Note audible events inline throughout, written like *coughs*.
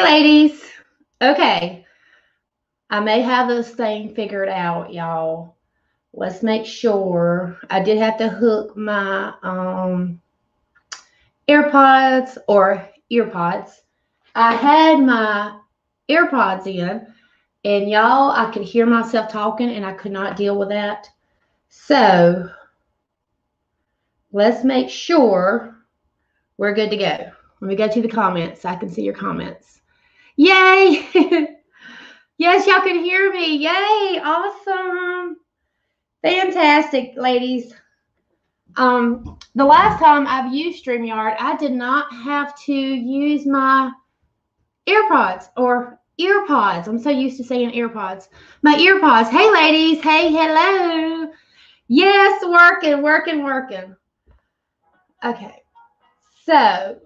Hey, ladies. Okay. I may have this thing figured out, y'all. Let's make sure. I did have to hook my um, AirPods or earpods. I had my AirPods in, and y'all, I could hear myself talking, and I could not deal with that. So let's make sure we're good to go. Let me go to the comments. I can see your comments. Yay! *laughs* yes, y'all can hear me. Yay! Awesome. Fantastic, ladies. Um, the last time I've used StreamYard, I did not have to use my AirPods or earpods. I'm so used to saying AirPods. My earpods. Hey, ladies. Hey, hello. Yes, working, working, working. Okay. So,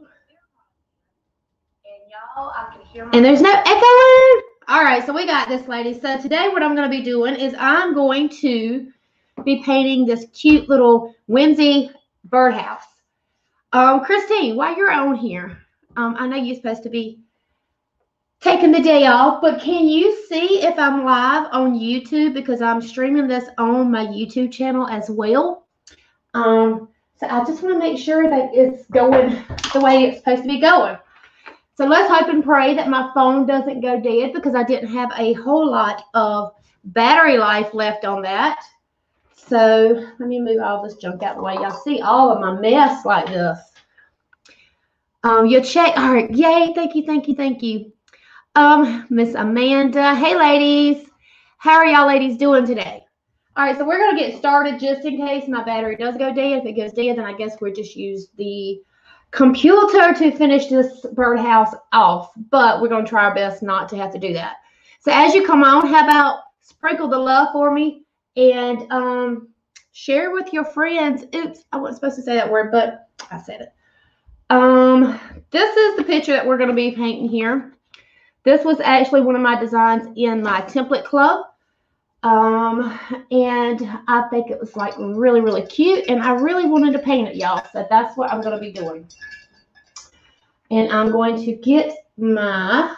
and there's no echoing. All right, so we got this, lady. So today what I'm going to be doing is I'm going to be painting this cute little whimsy birdhouse. Um, Christine, while you're on here, um, I know you're supposed to be taking the day off, but can you see if I'm live on YouTube because I'm streaming this on my YouTube channel as well? Um, so I just want to make sure that it's going the way it's supposed to be going. So let's hope and pray that my phone doesn't go dead because I didn't have a whole lot of battery life left on that. So let me move all this junk out of the way. Y'all see all of my mess like this. Um, you check. All right. Yay. Thank you. Thank you. Thank you. Um, Miss Amanda. Hey, ladies. How are y'all ladies doing today? All right. So we're going to get started just in case my battery does go dead. If it goes dead, then I guess we'll just use the computer to finish this birdhouse off, but we're going to try our best not to have to do that. So as you come on, how about sprinkle the love for me and um, share with your friends. Oops, I wasn't supposed to say that word, but I said it. Um, this is the picture that we're going to be painting here. This was actually one of my designs in my template club. Um, and I think it was like really, really cute. And I really wanted to paint it, y'all. So that's what I'm going to be doing. And I'm going to get my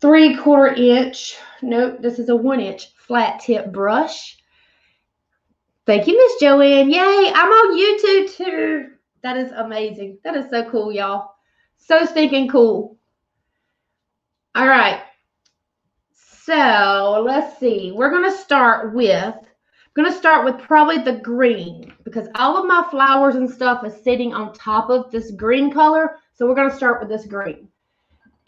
three quarter inch, nope, this is a one inch flat tip brush. Thank you, Miss Joanne. Yay, I'm on YouTube too. That is amazing. That is so cool, y'all. So stinking cool. All right. So let's see. We're going to start with, I'm going to start with probably the green because all of my flowers and stuff is sitting on top of this green color. So we're going to start with this green.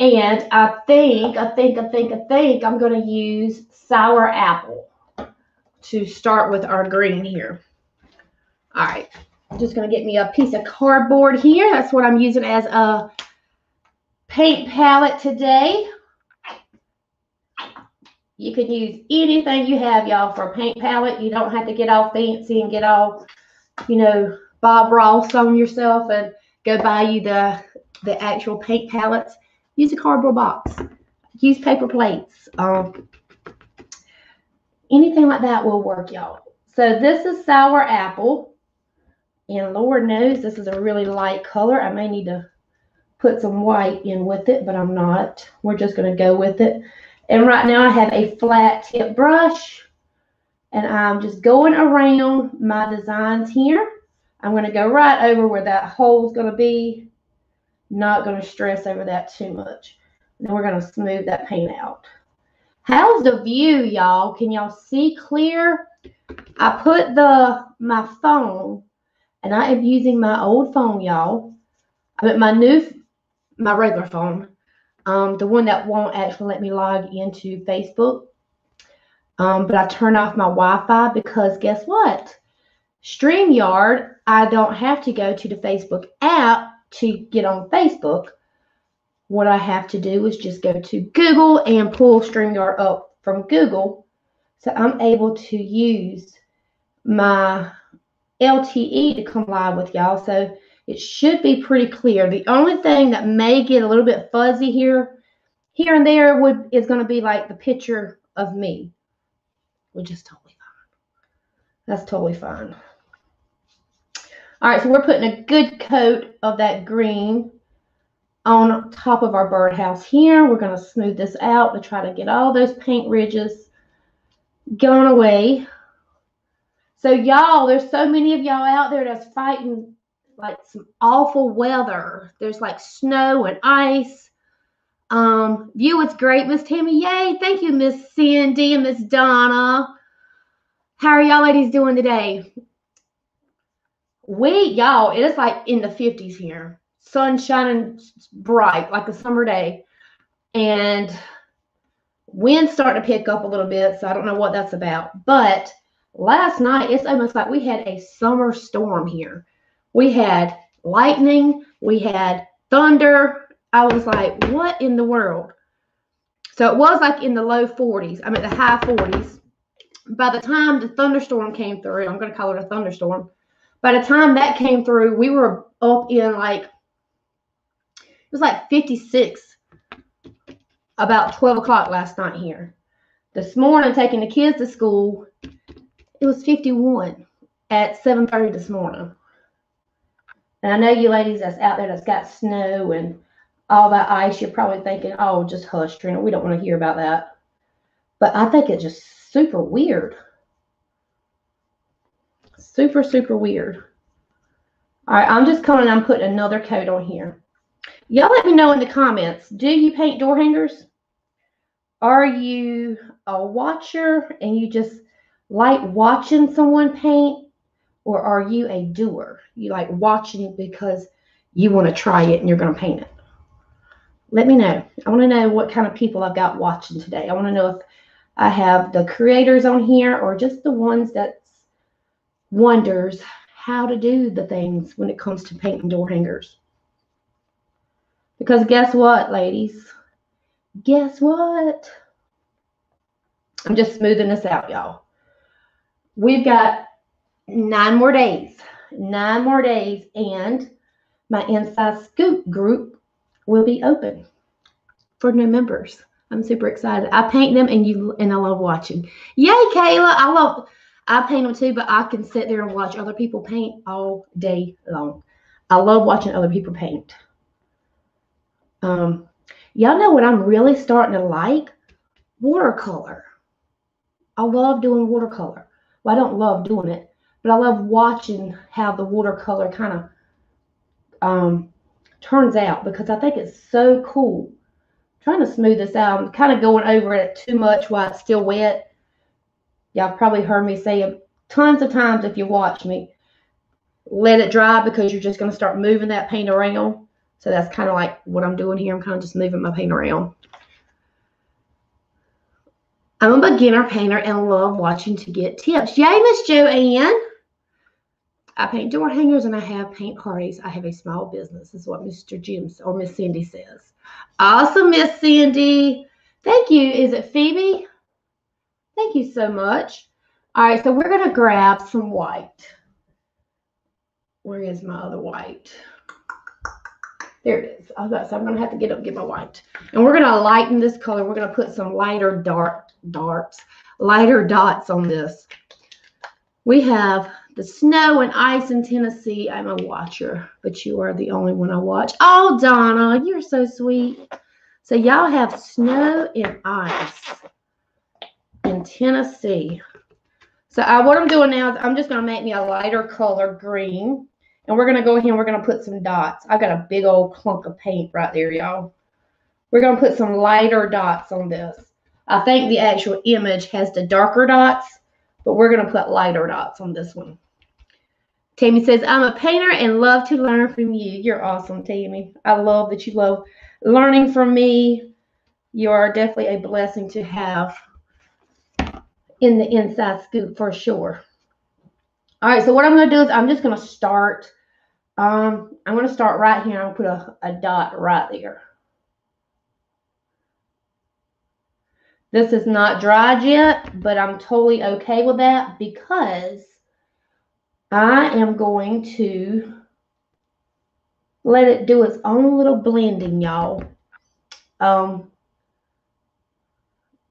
And I think, I think, I think, I think I'm going to use sour apple to start with our green here. All right. I'm just going to get me a piece of cardboard here. That's what I'm using as a paint palette today. You can use anything you have, y'all, for a paint palette. You don't have to get all fancy and get all, you know, Bob Ross on yourself and go buy you the the actual paint palettes. Use a cardboard box. Use paper plates. Um, anything like that will work, y'all. So this is sour apple. And Lord knows this is a really light color. I may need to put some white in with it, but I'm not. We're just going to go with it. And right now I have a flat tip brush and I'm just going around my designs here. I'm going to go right over where that hole is going to be. Not going to stress over that too much. Then we're going to smooth that paint out. How's the view, y'all? Can y'all see clear? I put the my phone, and I am using my old phone, y'all. I mean, my new, my regular phone um, the one that won't actually let me log into Facebook. Um, but I turn off my Wi-Fi because guess what? StreamYard, I don't have to go to the Facebook app to get on Facebook. What I have to do is just go to Google and pull StreamYard up from Google. So I'm able to use my LTE to come live with y'all. So it should be pretty clear. The only thing that may get a little bit fuzzy here, here and there would is going to be like the picture of me, which is totally fine. That's totally fine. All right, so we're putting a good coat of that green on top of our birdhouse here. We're going to smooth this out to try to get all those paint ridges going away. So y'all, there's so many of y'all out there that's fighting like some awful weather. There's like snow and ice. Um, view is great, Miss Tammy. Yay. Thank you, Miss Cindy and Miss Donna. How are y'all ladies doing today? We, y'all, it is like in the 50s here. Sun shining bright like a summer day. And wind's starting to pick up a little bit. So I don't know what that's about. But last night, it's almost like we had a summer storm here. We had lightning, we had thunder. I was like, what in the world? So it was like in the low 40s, I mean, the high 40s. By the time the thunderstorm came through, I'm going to call it a thunderstorm. By the time that came through, we were up in like, it was like 56 about 12 o'clock last night here. This morning, taking the kids to school, it was 51 at 7.30 this morning. And I know you ladies that's out there that's got snow and all that ice, you're probably thinking, oh, just hush, Trina. We don't want to hear about that. But I think it's just super weird. Super, super weird. All right, I'm just coming, I'm putting another coat on here. Y'all let me know in the comments, do you paint door hangers? Are you a watcher and you just like watching someone paint? Or are you a doer? You like watching it because you want to try it and you're going to paint it. Let me know. I want to know what kind of people I've got watching today. I want to know if I have the creators on here or just the ones that wonders how to do the things when it comes to painting door hangers. Because guess what, ladies? Guess what? I'm just smoothing this out, y'all. We've got nine more days, nine more days, and my Inside Scoop group will be open for new members. I'm super excited. I paint them and you and I love watching. Yay, Kayla. I love I paint them too, but I can sit there and watch other people paint all day long. I love watching other people paint. Um, y'all know what I'm really starting to like? Watercolor. I love doing watercolor. Well, I don't love doing it, but I love watching how the watercolor kind of um, turns out because I think it's so cool. I'm trying to smooth this out. I'm kind of going over it too much while it's still wet. Y'all probably heard me say it tons of times if you watch me, let it dry because you're just going to start moving that paint around. So that's kind of like what I'm doing here. I'm kind of just moving my paint around. I'm a beginner painter and love watching to get tips. Yay, Miss Joanne. I paint door hangers and I have paint parties. I have a small business, is what Mr. Jim or Miss Cindy says. Awesome, Miss Cindy. Thank you. Is it Phoebe? Thank you so much. All right, so we're going to grab some white. Where is my other white? There it is. Oh, so I'm going to have to get up and get my white. And we're going to lighten this color. We're going to put some lighter dark darts, lighter dots on this. We have the snow and ice in Tennessee. I'm a watcher, but you are the only one I watch. Oh, Donna, you're so sweet. So y'all have snow and ice in Tennessee. So I, what I'm doing now is I'm just going to make me a lighter color green. And we're going to go ahead and we're going to put some dots. I've got a big old clunk of paint right there, y'all. We're going to put some lighter dots on this. I think the actual image has the darker dots, but we're going to put lighter dots on this one. Tammy says, I'm a painter and love to learn from you. You're awesome, Tammy. I love that you love learning from me. You are definitely a blessing to have in the inside scoop for sure. All right, so what I'm going to do is I'm just going to start. Um, I'm going to start right here. I'll put a, a dot right there. This is not dried yet, but I'm totally okay with that because I am going to let it do its own little blending, y'all. Um,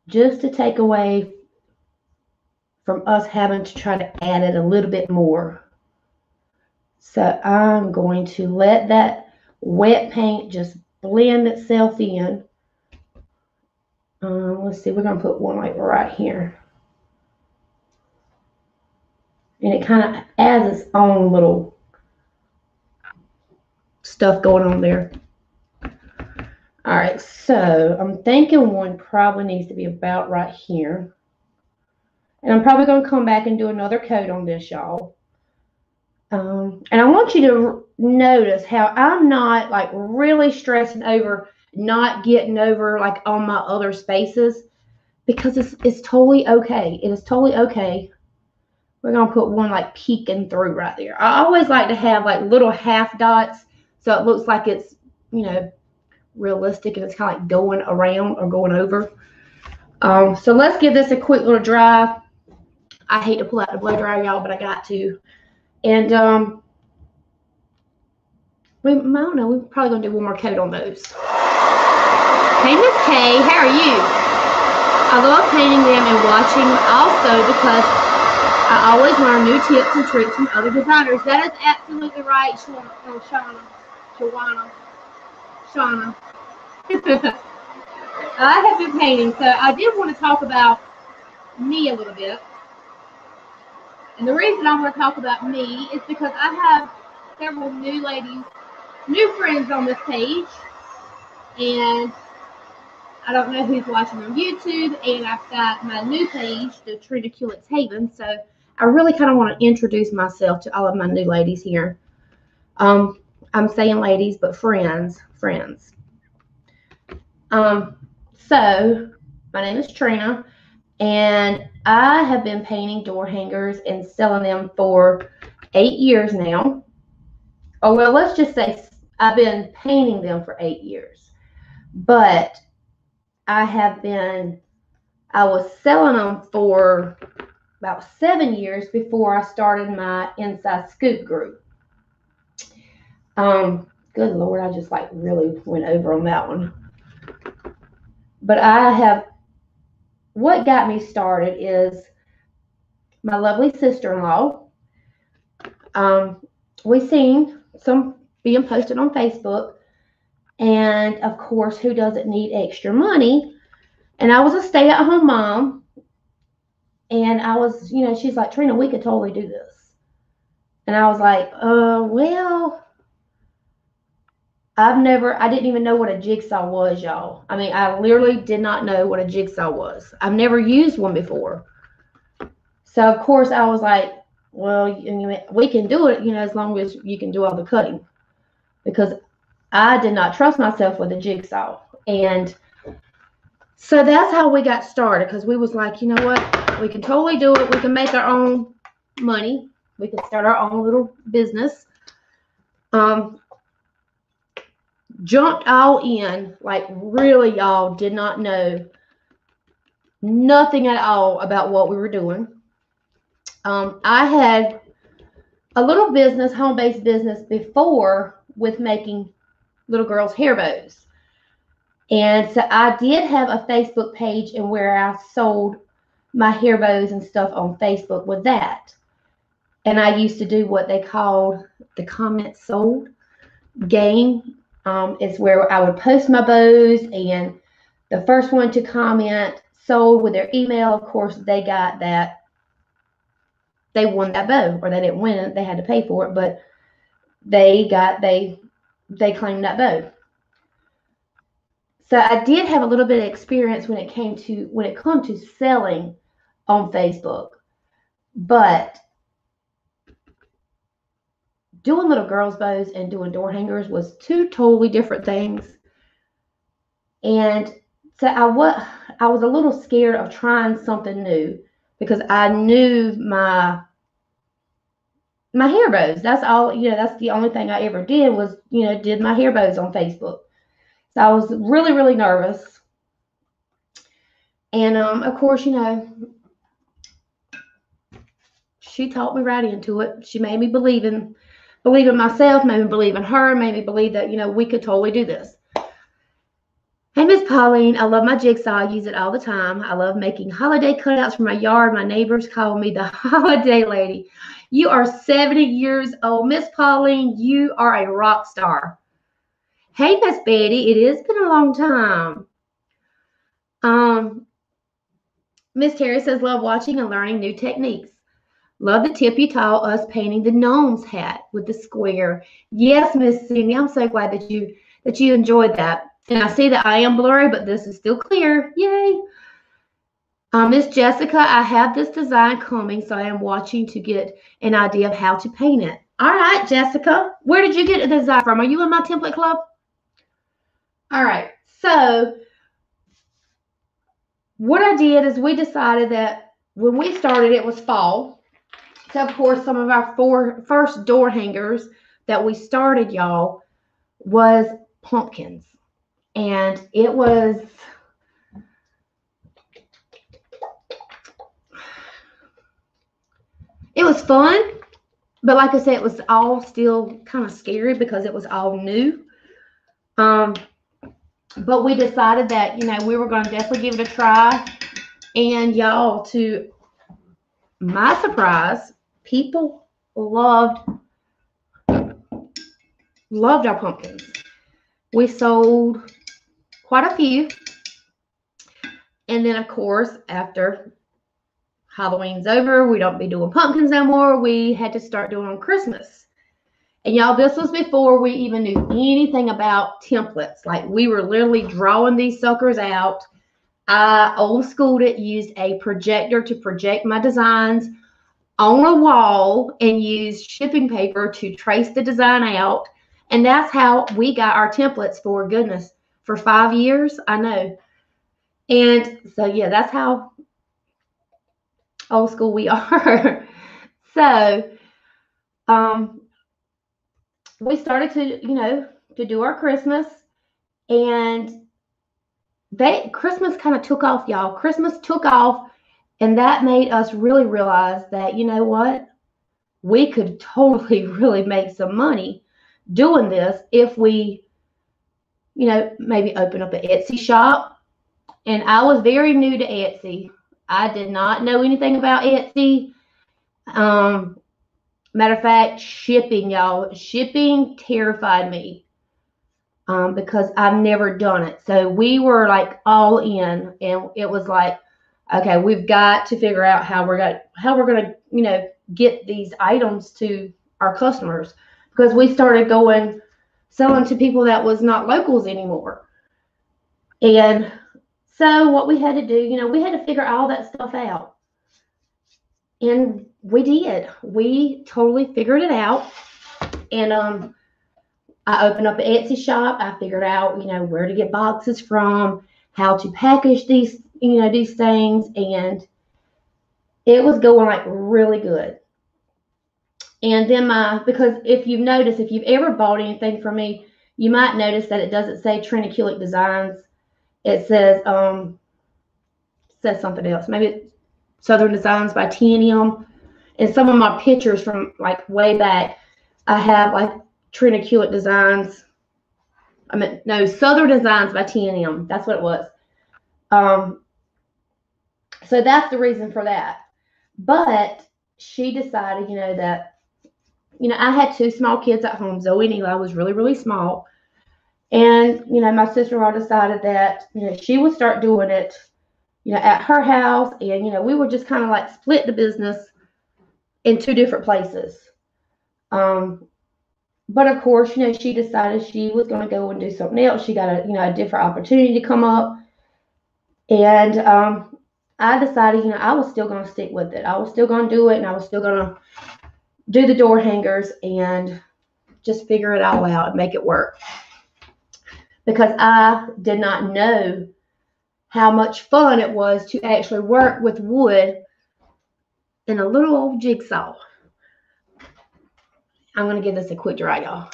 just to take away from us having to try to add it a little bit more. So I'm going to let that wet paint just blend itself in. Um, let's see, we're going to put one like right here. And it kind of adds its own little stuff going on there. All right, so I'm thinking one probably needs to be about right here. And I'm probably going to come back and do another coat on this, y'all. Um, and I want you to notice how I'm not like really stressing over not getting over like on my other spaces because it's, it's totally okay. It is totally okay. We're going to put one like peeking through right there. I always like to have like little half dots so it looks like it's, you know, realistic and it's kind of like going around or going over. Um, so let's give this a quick little dry. I hate to pull out the blow dryer, y'all, but I got to. And um, we, I don't know, we're probably going to do one more coat on those. Hey, Miss how are you? I love painting them and watching also because I always learn new tips and tricks from other designers. That is absolutely right, Shawana. Uh, Shawana. Shauna. *laughs* I have been painting, so I did want to talk about me a little bit. And the reason I want to talk about me is because I have several new ladies, new friends on this page. And I don't know who's watching on YouTube. And I've got my new page, the Trina Culick's Haven. So I really kind of want to introduce myself to all of my new ladies here. Um, I'm saying ladies, but friends, friends. Um, so my name is Trina. And I have been painting door hangers and selling them for eight years now. Oh, well, let's just say I've been painting them for eight years. But I have been, I was selling them for about seven years before I started my Inside Scoop group. Um, good Lord, I just like really went over on that one. But I have what got me started is my lovely sister-in-law. Um, we seen some being posted on Facebook, and of course, who doesn't need extra money? And I was a stay-at-home mom, and I was, you know, she's like, Trina, we could totally do this, and I was like, uh, well, I've never, I didn't even know what a jigsaw was, y'all. I mean, I literally did not know what a jigsaw was. I've never used one before. So, of course, I was like, well, we can do it, you know, as long as you can do all the cutting. Because I did not trust myself with a jigsaw. And so that's how we got started because we was like, you know what? We can totally do it. We can make our own money. We can start our own little business. Um, jumped all in, like really, y'all did not know nothing at all about what we were doing. Um, I had a little business, home based business before with making little girls' hair bows. And so I did have a Facebook page and where I sold my hair bows and stuff on Facebook with that. And I used to do what they called the comment sold game um, is where I would post my bows, and the first one to comment sold with their email. Of course, they got that. They won that bow, or they didn't win it. They had to pay for it, but they got they they claimed that bow. So I did have a little bit of experience when it came to when it come to selling on Facebook, but doing little girls' bows and doing door hangers was two totally different things. And so I was I was a little scared of trying something new because I knew my my hair bows. That's all, you know, that's the only thing I ever did was, you know, did my hair bows on Facebook. So I was really, really nervous. And um, of course, you know, she taught me right into it. She made me believe in believe in myself, made me believe in her, made me believe that, you know, we could totally do this. Hey, Miss Pauline, I love my jigsaw. I use it all the time. I love making holiday cutouts for my yard. My neighbors call me the *laughs* holiday lady. You are 70 years old. Miss Pauline, you are a rock star. Hey, Miss Betty, it has been a long time. Um, Miss Terry says, love watching and learning new techniques. Love the tip you taught us painting the gnome's hat with the square. Yes, Miss Cindy, I'm so glad that you that you enjoyed that. And I see that I am blurry, but this is still clear. Yay! Uh, Miss Jessica, I have this design coming, so I am watching to get an idea of how to paint it. All right, Jessica, where did you get the design from? Are you in my template club? All right, so what I did is we decided that when we started, it was fall. So, of course, some of our four first door hangers that we started, y'all, was pumpkins. And it was it was fun, but like I said, it was all still kind of scary because it was all new. Um, but we decided that you know we were going to definitely give it a try, and y'all, to my surprise, people loved loved our pumpkins. We sold quite a few. And then, of course, after Halloween's over, we don't be doing pumpkins no more. We had to start doing on Christmas. And y'all, this was before we even knew anything about templates. Like we were literally drawing these suckers out. I old schooled it, used a projector to project my designs on a wall and used shipping paper to trace the design out. And that's how we got our templates for goodness for five years. I know. And so, yeah, that's how old school we *laughs* are. so, um, we started to, you know, to do our Christmas and they Christmas kind of took off, y'all. Christmas took off and that made us really realize that, you know what? We could totally *laughs* really make some money doing this if we, you know, maybe open up an Etsy shop. And I was very new to Etsy. I did not know anything about Etsy. Um, matter of fact, shipping, y'all, shipping terrified me um, because I've never done it. So we were like all in, and it was like, okay, we've got to figure out how we're going how we're going to, you know, get these items to our customers because we started going selling to people that was not locals anymore. And so what we had to do, you know, we had to figure all that stuff out. And we did. We totally figured it out. And um I opened up an Etsy shop. I figured out, you know, where to get boxes from, how to package these, you know, these things and it was going like really good. And then my, because if you've noticed, if you've ever bought anything from me, you might notice that it doesn't say Trina Culick Designs. It says, um, says something else. Maybe Southern Designs by TNM. And some of my pictures from like way back, I have like Trina Designs. I mean, no, Southern Designs by TNM. That's what it was. Um, so that's the reason for that. But she decided, you know, that you know, I had two small kids at home. Zoe and Eli was really, really small. And, you know, my sister-in-law decided that, you know, she would start doing it, you know, at her house. And, you know, we would just kind of like split the business in two different places. Um, but of course, you know, she decided she was going to go and do something else. She got a, you know, a different opportunity to come up. And um, I decided, you know, I was still going to stick with it. I was still going to do it and I was still going to do the door hangers and just figure it all out and make it work. Because I did not know how much fun it was to actually work with wood in a little old jigsaw. I'm going to give this a quick dry, y'all.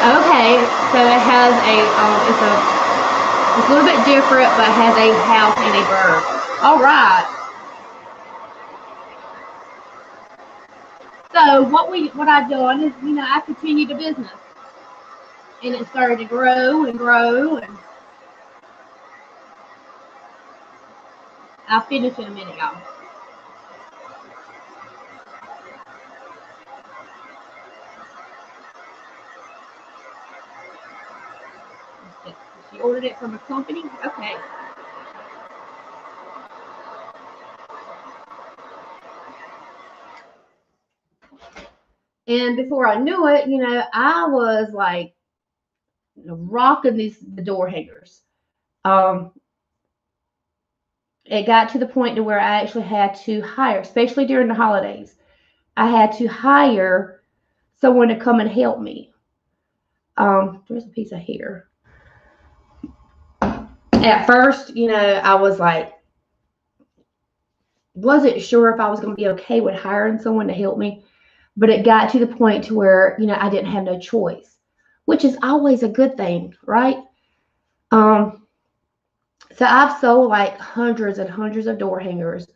Okay, so it has a, um, it's a, it's a little bit different, but has a house and a bird. All right. So what we what I've done is, you know, I continued the business. And it started to grow and grow and I'll finish in a minute, y'all. She ordered it from a company? Okay. And before I knew it, you know, I was like rocking these the door hangers. Um, it got to the point to where I actually had to hire, especially during the holidays, I had to hire someone to come and help me. Um, there's a piece of hair. At first, you know, I was like, wasn't sure if I was going to be okay with hiring someone to help me but it got to the point to where you know i didn't have no choice which is always a good thing right um so i've sold like hundreds and hundreds of door hangers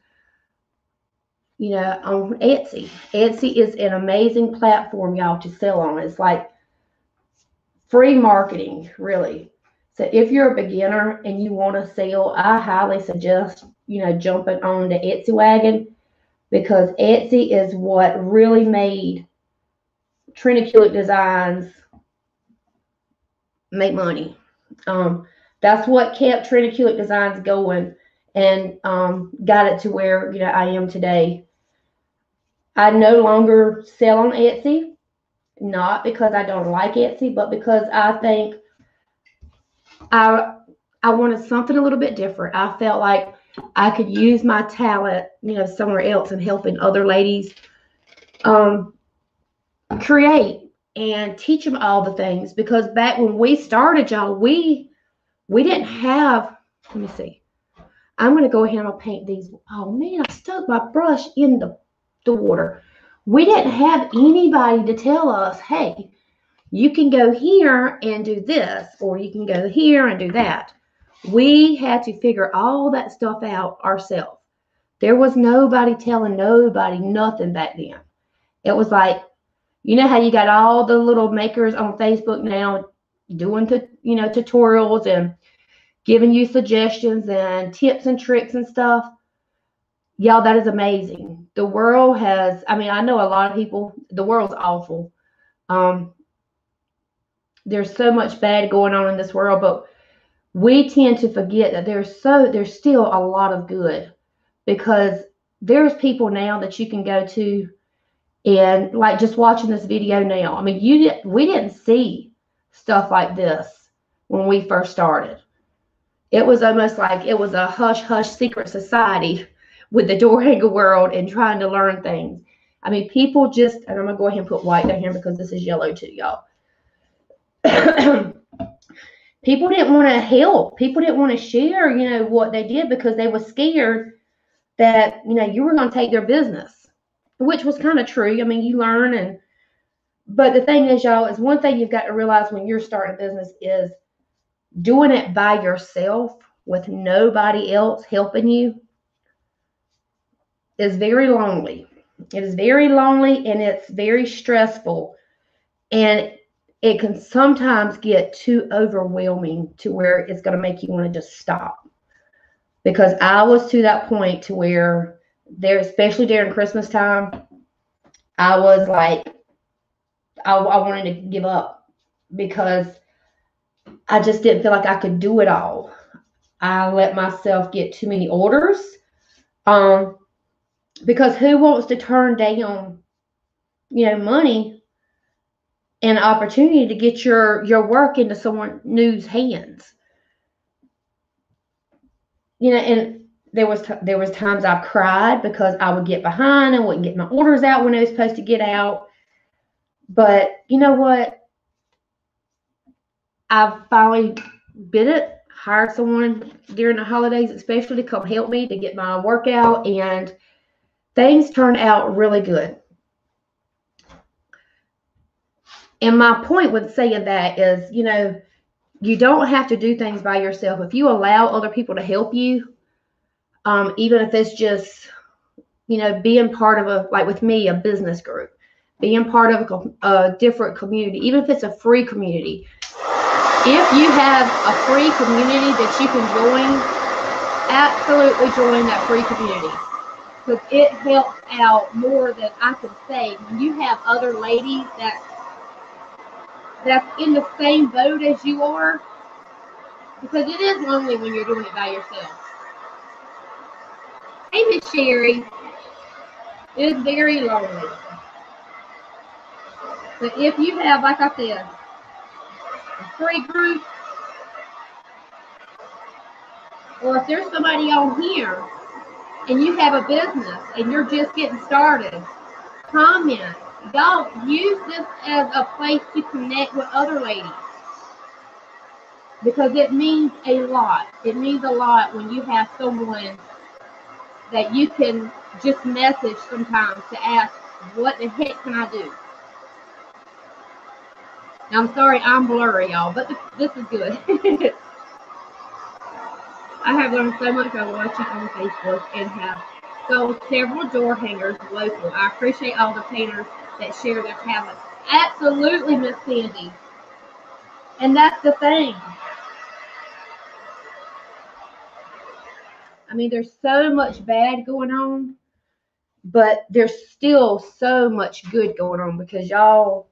you know on etsy. Etsy is an amazing platform y'all to sell on. It's like free marketing really. So if you're a beginner and you want to sell i highly suggest you know jumping on the etsy wagon because Etsy is what really made Trina Designs make money. Um, that's what kept Trina Designs going and um, got it to where you know I am today. I no longer sell on Etsy, not because I don't like Etsy, but because I think I I wanted something a little bit different. I felt like I could use my talent, you know, somewhere else and helping other ladies um, create and teach them all the things. Because back when we started, y'all, we we didn't have. Let me see. I'm going to go ahead and I'll paint these. Oh man, I stuck my brush in the the water. We didn't have anybody to tell us, hey, you can go here and do this, or you can go here and do that. We had to figure all that stuff out ourselves. There was nobody telling nobody nothing back then. It was like, you know how you got all the little makers on Facebook now doing to you know tutorials and giving you suggestions and tips and tricks and stuff. Y'all, that is amazing. The world has, I mean, I know a lot of people, the world's awful. Um, there's so much bad going on in this world, but we tend to forget that there's so there's still a lot of good because there's people now that you can go to and like just watching this video now i mean you did we didn't see stuff like this when we first started it was almost like it was a hush hush secret society with the door hanger world and trying to learn things i mean people just and i'm gonna go ahead and put white down here because this is yellow too y'all *clears throat* people didn't want to help. People didn't want to share, you know, what they did because they were scared that, you know, you were going to take their business, which was kind of true. I mean, you learn and, but the thing is, y'all, is one thing you've got to realize when you're starting a business is doing it by yourself with nobody else helping you is very lonely. It is very lonely and it's very stressful. And it can sometimes get too overwhelming to where it's going to make you want to just stop. Because I was to that point to where there, especially during Christmas time, I was like, I, I wanted to give up because I just didn't feel like I could do it all. I let myself get too many orders. Um, because who wants to turn down, you know, money and opportunity to get your your work into someone new's hands you know and there was t- there was times i cried because i would get behind and wouldn't get my orders out when I was supposed to get out but you know what? I finally bit it. Hired someone during the holidays especially to come help me to get my workout and things turned out really good. And my point with saying that is, you know, you don't have to do things by yourself. If you allow other people to help you, um, even if it's just, you know, being part of a, like with me, a business group, being part of a, a different community, even if it's a free community. If you have a free community that you can join, absolutely join that free community because it helps out more than I can say. When you have other ladies that that's in the same boat as you are, Because it is lonely when you're doing it by yourself. Hey, Miss Sherry. It is very lonely. But if you have, like I said, a free group, or if there's somebody on here and you have a business and you're just getting started, comment. Y'all use this as a place to connect with other ladies because it means a lot. It means a lot when you have someone that you can just message sometimes to ask, what the heck can I do? I'm sorry, I'm blurry, y'all, but this is good. *laughs* I have learned so much by watching on Facebook and have sold several door hangers local. I appreciate all the painters that share their talents. Absolutely, Miss Sandy. And that's the thing. I mean, there's so much bad going on, but there's still so much good going on because y'all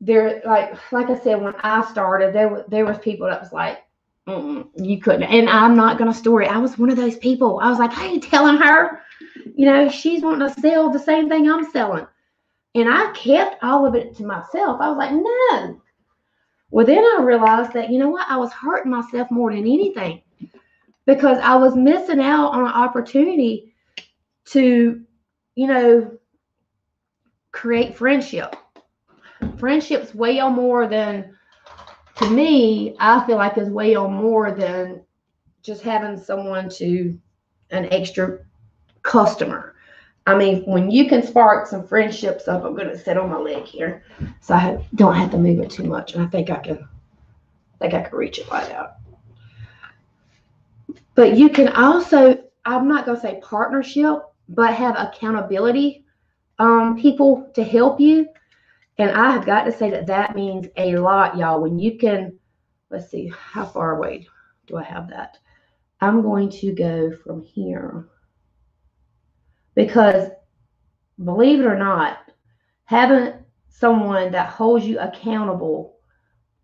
there like like I said when I started there was there was people that was like you couldn't. And I'm not gonna story. I was one of those people. I was like hey telling her. You know she's wanting to sell the same thing I'm selling. And I kept all of it to myself. I was like no. Well then I realized that you know what? I was hurting myself more than anything because I was missing out on an opportunity to, you know, create friendship. Friendship's way on more than, to me, I feel like is way more than just having someone to an extra customer. I mean, when you can spark some friendships up, I'm going to sit on my leg here, so I don't have to move it too much, and I think I can, I think I can reach it right out. But you can also, I'm not going to say partnership, but have accountability um, people to help you. And I have got to say that that means a lot, y'all. When you can, let's see, how far away do I have that? I'm going to go from here because believe it or not, having someone that holds you accountable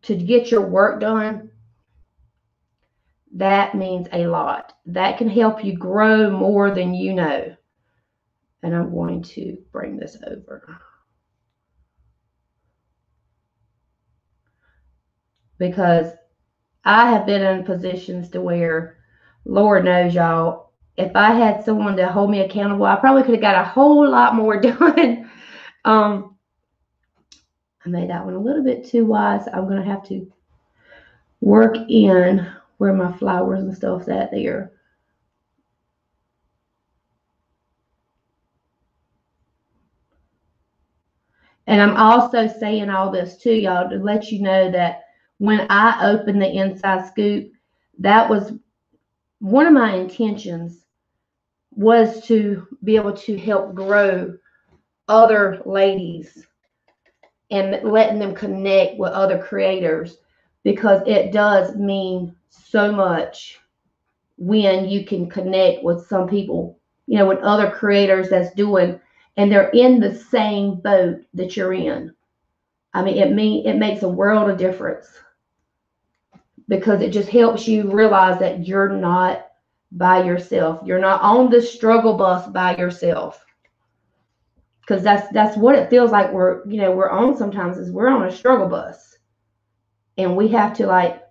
to get your work done that means a lot. That can help you grow more than you know. And I'm going to bring this over. Because I have been in positions to where, Lord knows, y'all, if I had someone to hold me accountable, I probably could have got a whole lot more *laughs* done. um, I made that one a little bit too wide, I'm going to have to work in where my flowers and stuff's at there. And I'm also saying all this to y'all to let you know that when I opened the inside scoop, that was one of my intentions was to be able to help grow other ladies and letting them connect with other creators because it does mean so much when you can connect with some people, you know, with other creators that's doing and they're in the same boat that you're in. I mean, it mean it makes a world of difference because it just helps you realize that you're not by yourself. You're not on the struggle bus by yourself. Because that's that's what it feels like we're, you know, we're on sometimes is we're on a struggle bus. And we have to like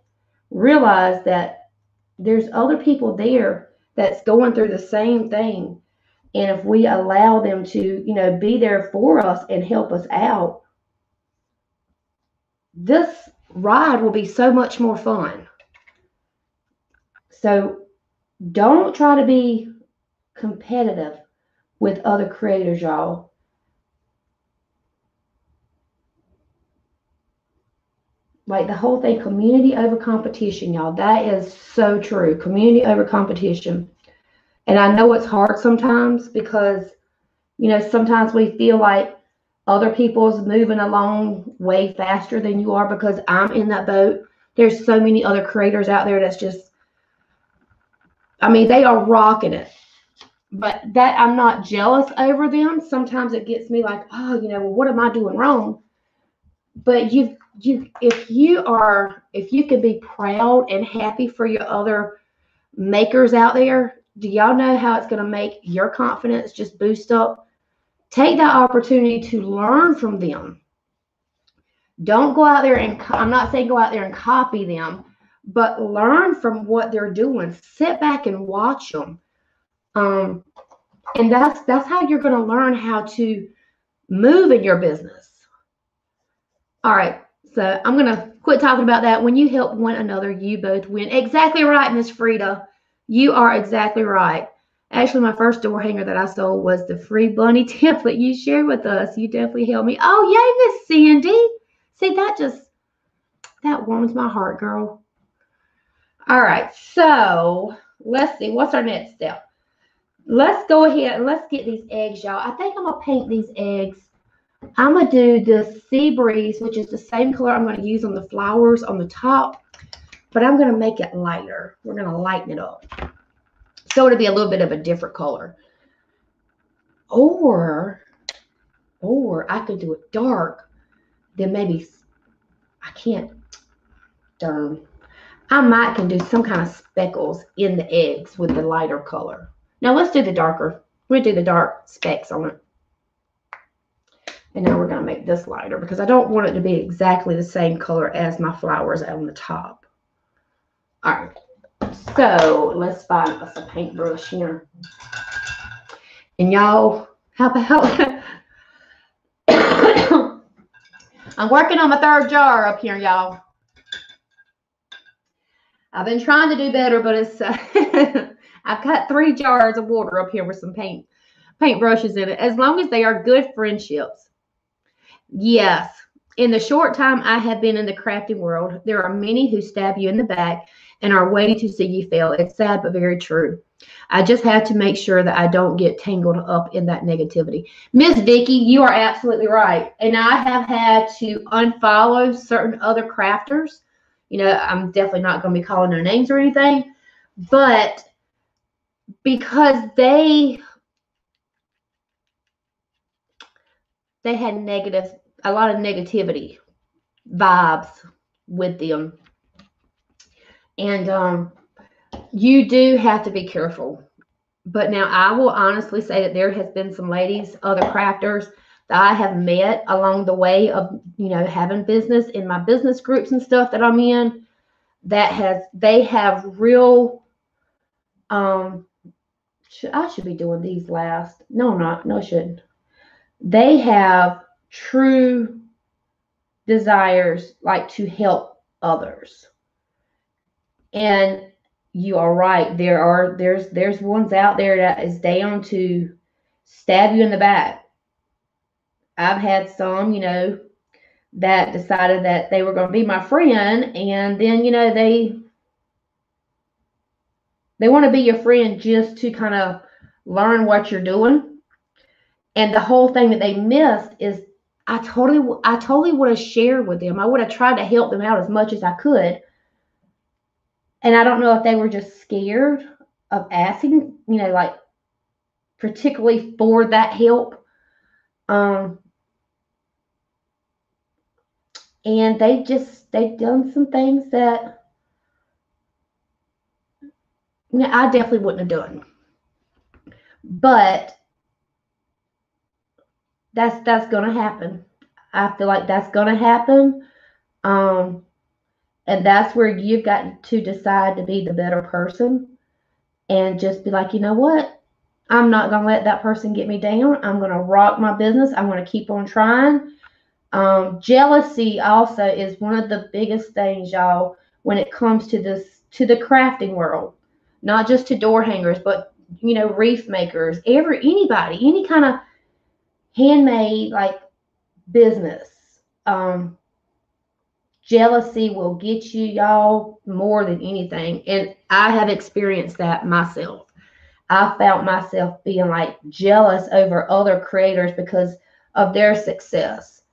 realize that there's other people there that's going through the same thing. And if we allow them to, you know, be there for us and help us out, this ride will be so much more fun. So don't try to be competitive with other creators, y'all. Like the whole thing, community over competition, y'all. That is so true. Community over competition. And I know it's hard sometimes because, you know, sometimes we feel like other people's moving along way faster than you are because I'm in that boat. There's so many other creators out there that's just, I mean, they are rocking it. But that I'm not jealous over them. Sometimes it gets me like, oh, you know, well, what am I doing wrong? but you you if you are if you can be proud and happy for your other makers out there do y'all know how it's going to make your confidence just boost up take that opportunity to learn from them don't go out there and i'm not saying go out there and copy them but learn from what they're doing sit back and watch them um and that's that's how you're going to learn how to move in your business all right so I'm gonna quit talking about that. When you help one another, you both win. Exactly right, Miss Frida. You are exactly right. Actually, my first door hanger that I sold was the free bunny *laughs* template you shared with us. You definitely helped me. Oh, yay, Miss Sandy. See, that just that warms my heart, girl. All right, so let's see. What's our next step? Let's go ahead and let's get these eggs, y'all. I think I'm gonna paint these eggs I'm to do the Sea Breeze, which is the same color I'm going to use on the flowers on the top, but I'm going to make it lighter. We're going to lighten it up. So it'll be a little bit of a different color. Or, or I could do it dark. Then maybe, I can't, darn. I might can do some kind of speckles in the eggs with the lighter color. Now let's do the darker. We'll do the dark specks on it. And now we're going to make this lighter because I don't want it to be exactly the same color as my flowers on the top. All right. So let's find us a paintbrush here. And y'all, how about *coughs* I'm working on my third jar up here, y'all. I've been trying to do better, but it's uh, *laughs* I've got three jars of water up here with some paint paint brushes in it. As long as they are good friendships. Yes. In the short time I have been in the crafting world, there are many who stab you in the back and are waiting to see you fail. It's sad, but very true. I just have to make sure that I don't get tangled up in that negativity. Miss Vicky, you are absolutely right. And I have had to unfollow certain other crafters. You know, I'm definitely not going to be calling their names or anything, but because they they had negative a lot of negativity vibes with them. And um, you do have to be careful. But now I will honestly say that there has been some ladies, other crafters that I have met along the way of, you know, having business in my business groups and stuff that I'm in that has, they have real, um, I should be doing these last. No, I'm not. No, I shouldn't. They have true desires like to help others. And you are right. There are there's there's ones out there that is down to stab you in the back. I've had some, you know, that decided that they were going to be my friend and then, you know, they they want to be your friend just to kind of learn what you're doing. And the whole thing that they missed is I totally, I totally would have shared with them. I would have tried to help them out as much as I could. And I don't know if they were just scared of asking, you know, like particularly for that help. Um, and they just they've done some things that you know, I definitely wouldn't have done. But that's that's gonna happen. I feel like that's gonna happen. Um, and that's where you've got to decide to be the better person and just be like, you know what? I'm not gonna let that person get me down. I'm gonna rock my business. I'm gonna keep on trying. Um, jealousy also is one of the biggest things, y'all, when it comes to this to the crafting world. Not just to door hangers, but you know, wreath makers, every anybody, any kind of handmade like business. Um, jealousy will get you y'all more than anything. And I have experienced that myself. I felt myself being like jealous over other creators because of their success.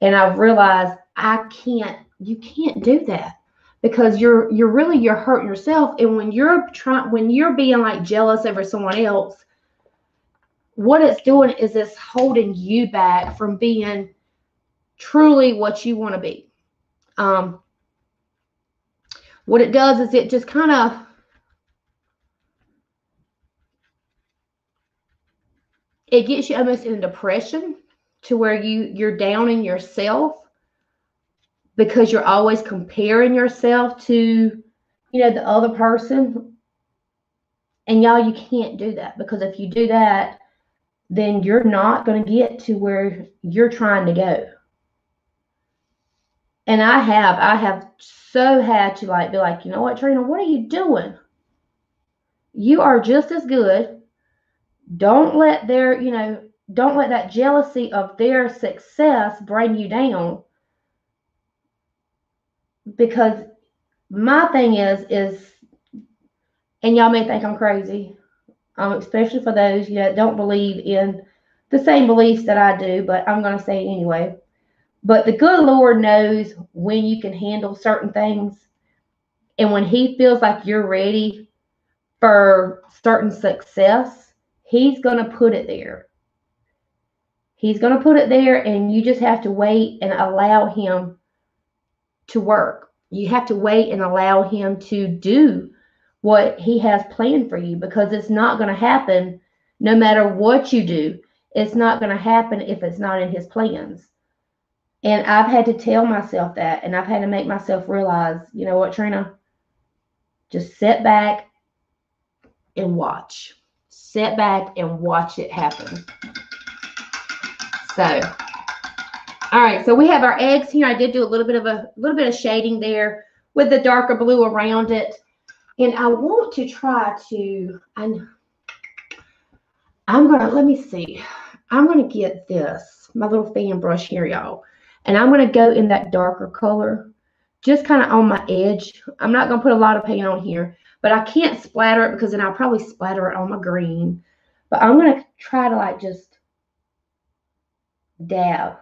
And I've realized I can't, you can't do that because you're you're really you're hurting yourself. And when you're trying when you're being like jealous over someone else, what it's doing is it's holding you back from being truly what you want to be. Um, what it does is it just kind of it gets you almost in a depression to where you you're down in yourself because you're always comparing yourself to you know the other person. And y'all you can't do that because if you do that then you're not going to get to where you're trying to go and i have i have so had to like be like you know what trina? What are you doing? You are just as good. Don't let their you know don't let that jealousy of their success bring you down. Because my thing is is and y'all may think i'm crazy um, especially for those you know, that don't believe in the same beliefs that i do but i'm going to say it anyway but the good lord knows when you can handle certain things and when he feels like you're ready for certain success he's going to put it there he's going to put it there and you just have to wait and allow him to work. You have to wait and allow him to do what he has planned for you because it's not going to happen no matter what you do. It's not going to happen if it's not in his plans. And I've had to tell myself that, and I've had to make myself realize, you know what, Trina? Just sit back and watch. Sit back and watch it happen. So, all right, so we have our eggs here. I did do a little bit of a little bit of shading there with the darker blue around it. And I want to try to, I'm, I'm gonna, let me see. I'm gonna get this, my little fan brush here, y'all. And I'm gonna go in that darker color, just kind of on my edge. I'm not gonna put a lot of paint on here, but I can't splatter it because then I'll probably splatter it on my green. But I'm gonna try to like just dab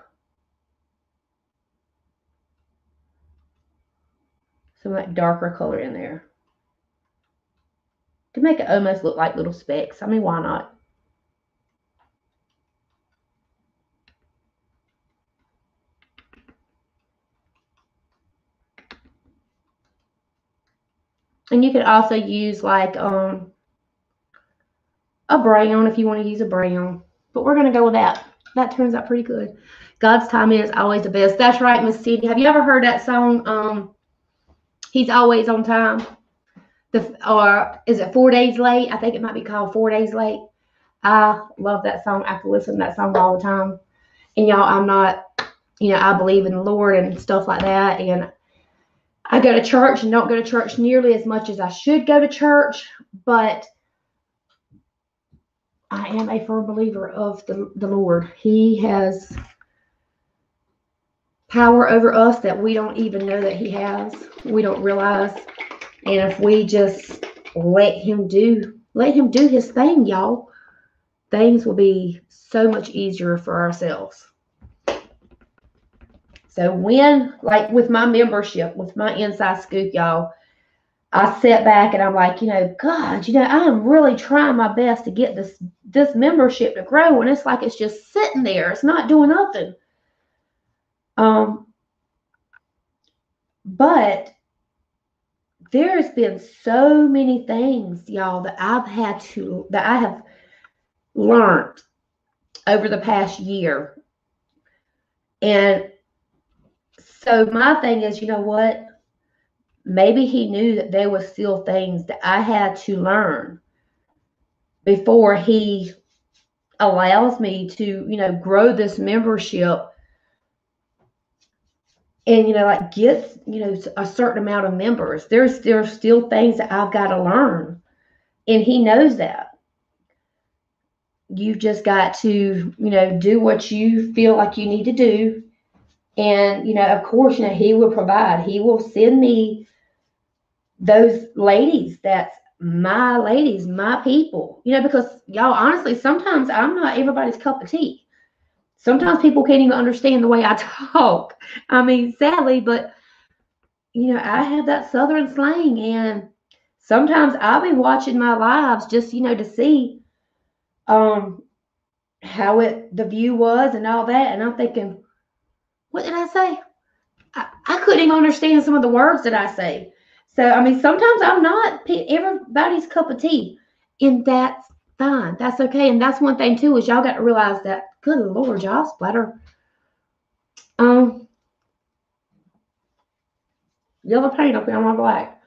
some of that darker color in there to make it almost look like little specks. I mean, why not? And you could also use like um, a brown if you want to use a brown. But we're going to go with that. That turns out pretty good. God's timing is always the best. That's right, Miss Cindy. Have you ever heard that song? Um, He's always on time. The or is it four days late? I think it might be called Four Days Late. I love that song. I can listen to that song all the time. And y'all, I'm not, you know, I believe in the Lord and stuff like that. And I go to church and don't go to church nearly as much as I should go to church, but I am a firm believer of the, the Lord. He has power over us that we don't even know that he has. We don't realize. And if we just let him do, let him do his thing, y'all, things will be so much easier for ourselves. So when, like with my membership, with my inside scoop, y'all, I sit back and I'm like, you know, God, you know, I'm really trying my best to get this this membership to grow, and it's like it's just sitting there. It's not doing nothing. Um, but there's been so many things, y'all, that I've had to, that I have learned over the past year. And so my thing is, you know what? Maybe he knew that there was still things that I had to learn before he allows me to, you know, grow this membership and you know like get you know a certain amount of members there's there's still things that i've got to learn and he knows that you've just got to you know do what you feel like you need to do and you know of course you know he will provide he will send me those ladies that's my ladies my people you know because y'all honestly sometimes i'm not everybody's cup of tea Sometimes people can't even understand the way I *laughs* talk. I mean, sadly, but you know, I have that southern slang and sometimes I'll be watching my lives just, you know, to see um how it the view was and all that. And I'm thinking, what did I say? I, I couldn't even understand some of the words that I say. So, I mean, sometimes I'm not everybody's cup of tea, and that's fine. That's okay. And that's one thing, too, is y'all got to realize that, good Lord, y'all splatter. Um, yellow paint up here on my black.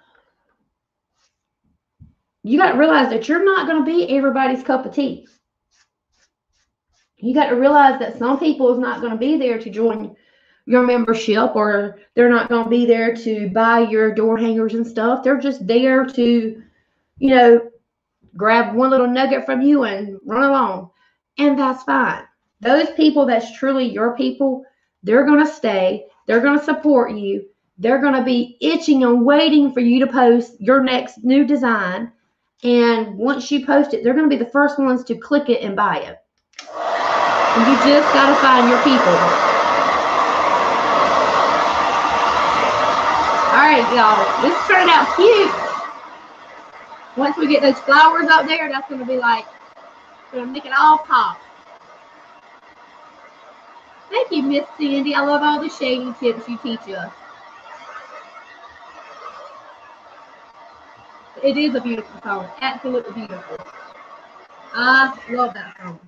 You got to realize that you're not going to be everybody's cup of tea. You got to realize that some people is not going to be there to join your membership or they're not going to be there to buy your door hangers and stuff. They're just there to, you know, grab one little nugget from you and run along. And that's fine. Those people that's truly your people, they're going to stay. They're going to support you. They're going to be itching and waiting for you to post your next new design. And once you post it, they're going to be the first ones to click it and buy it. And you just got to find your people. Right, y'all. This turned out cute. Once we get those flowers up there, that's going to be like, going to make it all pop. Thank you, Miss Sandy. I love all the shading tips you teach us. It is a beautiful song. Absolutely beautiful. I love that song.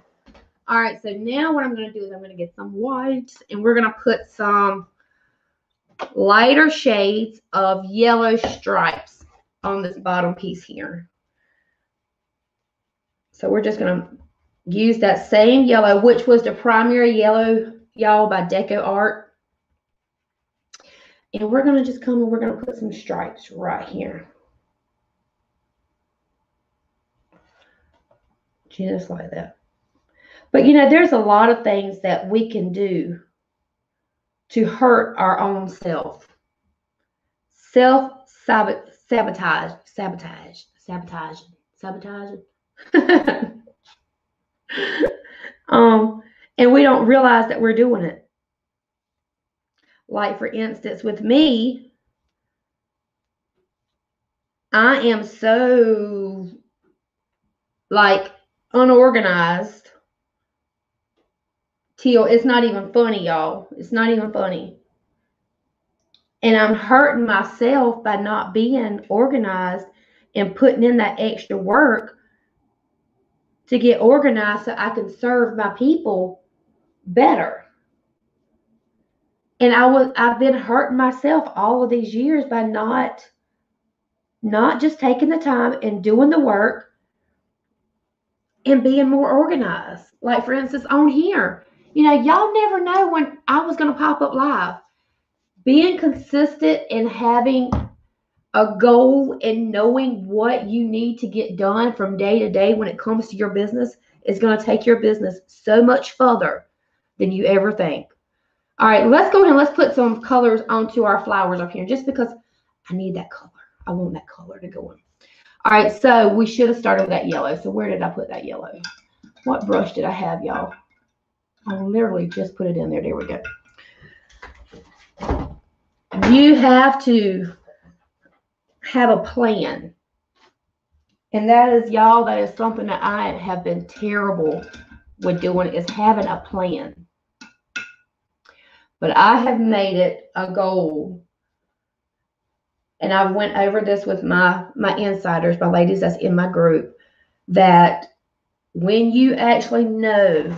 All right, so now what I'm going to do is I'm going to get some white and we're going to put some lighter shades of yellow stripes on this bottom piece here. So we're just going to use that same yellow, which was the primary yellow, y'all, by Deco Art. And we're going to just come and we're going to put some stripes right here. Just like that. But, you know, there's a lot of things that we can do to hurt our own self. Self sabotage, sabotage, sabotage, sabotage. *laughs* um, and we don't realize that we're doing it. Like, for instance, with me, I am so like unorganized till it's not even funny, y'all. It's not even funny. And I'm hurting myself by not being organized and putting in that extra work to get organized so I can serve my people better. And I was I've been hurting myself all of these years by not not just taking the time and doing the work and being more organized. Like for instance on here, you know, y'all never know when I was going to pop up live. Being consistent and having a goal and knowing what you need to get done from day to day when it comes to your business is going to take your business so much further than you ever think. All right, let's go ahead and let's put some colors onto our flowers up here just because I need that color. I want that color to go in. All right, so we should have started with that yellow. So where did I put that yellow? What brush did I have, y'all? I literally just put it in there. There we go. You have to have a plan. And that is, y'all, that is something that I have been terrible with doing is having a plan. But I have made it a goal. And I've went over this with my my insiders, my ladies that's in my group, that when you actually know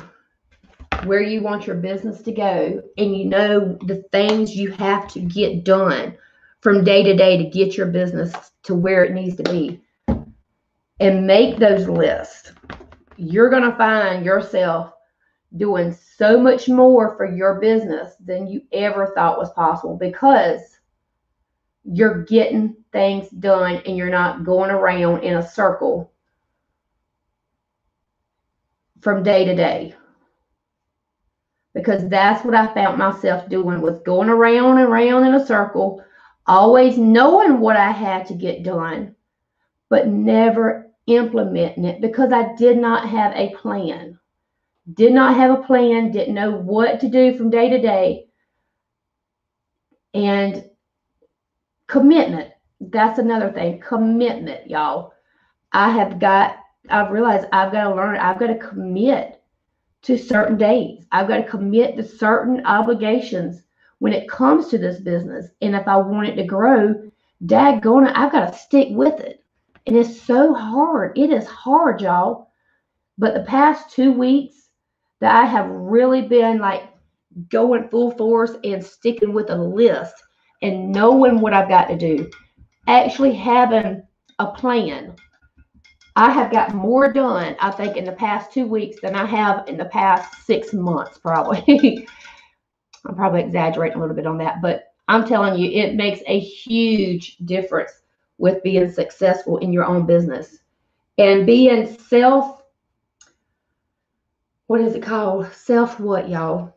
where you want your business to go and you know the things you have to get done from day to day to get your business to where it needs to be. And make those lists. You're going to find yourself doing so much more for your business than you ever thought was possible because you're getting things done and you're not going around in a circle from day to day because that's what I found myself doing was going around and around in a circle, always knowing what I had to get done, but never implementing it because I did not have a plan. Did not have a plan, didn't know what to do from day to day. And commitment. That's another thing. Commitment, y'all. I have got, I've realized I've got to learn, I've got to commit to certain days. I've got to commit to certain obligations when it comes to this business. And if I want it to grow, daggone it, I've got to stick with it. And it's so hard. It is hard, y'all. But the past two weeks that I have really been like going full force and sticking with a list and knowing what I've got to do, actually having a plan. I have got more done, I think, in the past two weeks than I have in the past six months, probably. *laughs* I'm probably exaggerating a little bit on that, but I'm telling you, it makes a huge difference with being successful in your own business and being self what is it called? Self what, y'all?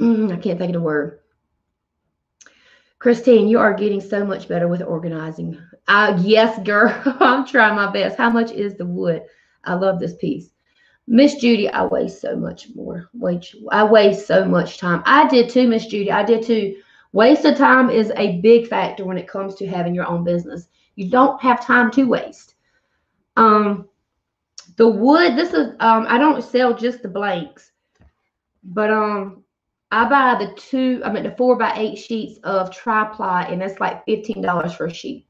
Mm, I can't think of the word. Christine, you are getting so much better with organizing. Uh, yes, girl, *laughs* I'm trying my best. How much is the wood? I love this piece. Miss Judy, I waste so much more. Wait, I waste so much time. I did too, Miss Judy. I did too. Waste of time is a big factor when it comes to having your own business. You don't have time to waste. Um, the wood, this is um, I don't sell just the blanks, but um, I buy the two, I mean the four by eight sheets of tri ply, and that's like fifteen dollars for a sheet.